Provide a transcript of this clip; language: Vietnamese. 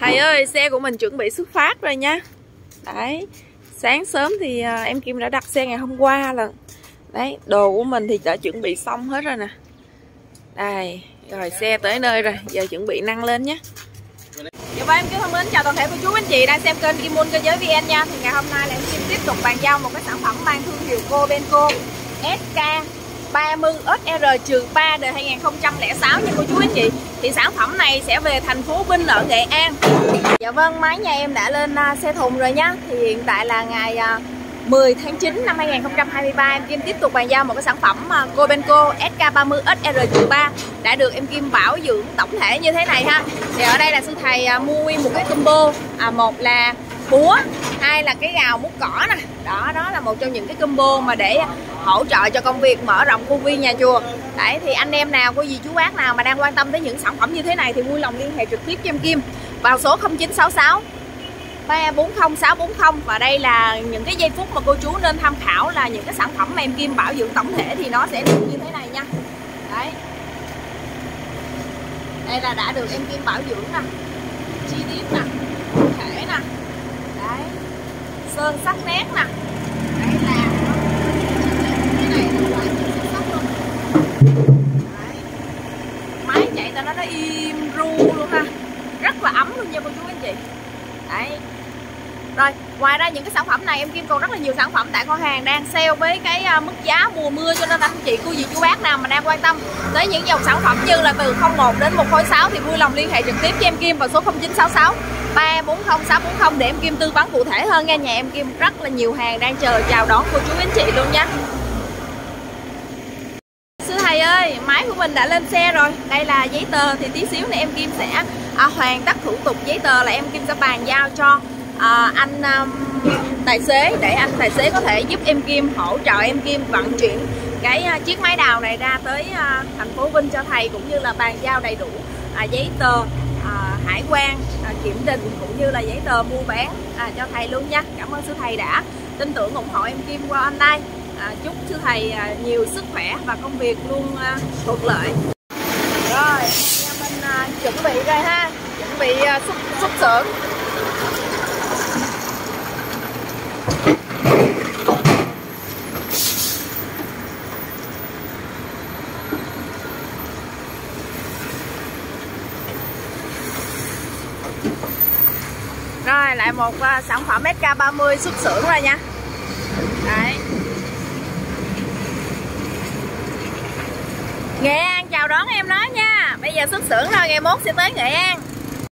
Thầy ơi, xe của mình chuẩn bị xuất phát rồi nha. Đấy, sáng sớm thì à, em Kim đã đặt xe ngày hôm qua lần. Đấy, đồ của mình thì đã chuẩn bị xong hết rồi nè. Đây, rồi xe tới nơi rồi, giờ chuẩn bị năng lên nhé. Dạ vâng, em kính thân mến chào toàn thể cô chú anh chị đang xem kênh Kim Môn Cơ Giới VN nha. Thì ngày hôm nay là em Kim tiếp tục bàn giao một cái sản phẩm mang thương hiệu Cobenco SK 30 SR-3 đời 2006 nha cô chú anh chị thì sản phẩm này sẽ về thành phố Vinh ở Nghệ An. Dạ vâng, máy nhà em đã lên à, xe thùng rồi nhá. Thì hiện tại là ngày à, 10 tháng 9 năm 2023 em Kim tiếp tục bàn giao một cái sản phẩm à, Cobenco SK30 SR-3 đã được em Kim bảo dưỡng tổng thể như thế này ha. Thì ở đây là sư thầy mua nguyên một cái combo. À, một là búa, hay là cái gào mút cỏ nè. Đó đó là một trong những cái combo mà để hỗ trợ cho công việc mở rộng khu viên nhà chùa. Đấy, thì anh em nào có gì chú bác nào mà đang quan tâm tới những sản phẩm như thế này thì vui lòng liên hệ trực tiếp cho em Kim. Vào số 0966 340640 và đây là những cái giây phút mà cô chú nên tham khảo là những cái sản phẩm mà em Kim bảo dưỡng tổng thể thì nó sẽ được như thế này nha. Đấy. Đây là đã được em Kim bảo dưỡng nè, chi tiết nè thể nè sơn sắc nét nè. Đấy là cái này là sắc luôn đấy. máy chạy cho nó nó im ru luôn ha. Rất là ấm luôn nha cô chú anh chị. Đấy rồi ngoài ra những cái sản phẩm này em Kim còn rất là nhiều sản phẩm tại kho hàng đang sale với cái à, mức giá mùa mưa cho nên anh chị cô dì chú bác nào mà đang quan tâm tới những dòng sản phẩm như là từ 01 đến 106 thì vui lòng liên hệ trực tiếp cho em Kim vào số 0966 340 640 để em Kim tư vấn cụ thể hơn nha. Nhà em Kim rất là nhiều hàng đang chờ chào đón cô chú anh chị luôn nha. Sư thầy ơi máy của mình đã lên xe rồi. Đây là giấy tờ thì tí xíu này em Kim sẽ à, hoàn tất thủ tục giấy tờ là em Kim sẽ bàn giao cho à, anh um, tài xế để anh tài xế có thể giúp em Kim hỗ trợ em Kim vận chuyển cái uh, chiếc máy đào này ra tới uh, thành phố Vinh cho thầy cũng như là bàn giao đầy đủ uh, giấy tờ uh, hải quan uh, kiểm định cũng như là giấy tờ mua bán uh, cho thầy luôn nha. Cảm ơn sư thầy đã tin tưởng ủng hộ em Kim qua online. À, chúc sư thầy à, nhiều sức khỏe và công việc luôn à, thuận lợi. Rồi nhà mình à, chuẩn bị rồi ha. Chuẩn bị à, xuất xuất xưởng. Rồi lại một uh, sản phẩm SK30 xuất xưởng rồi nha. Đấy. Nghệ An chào đón em đó nha. Bây giờ xuất xưởng rồi ngày mốt sẽ tới Nghệ An.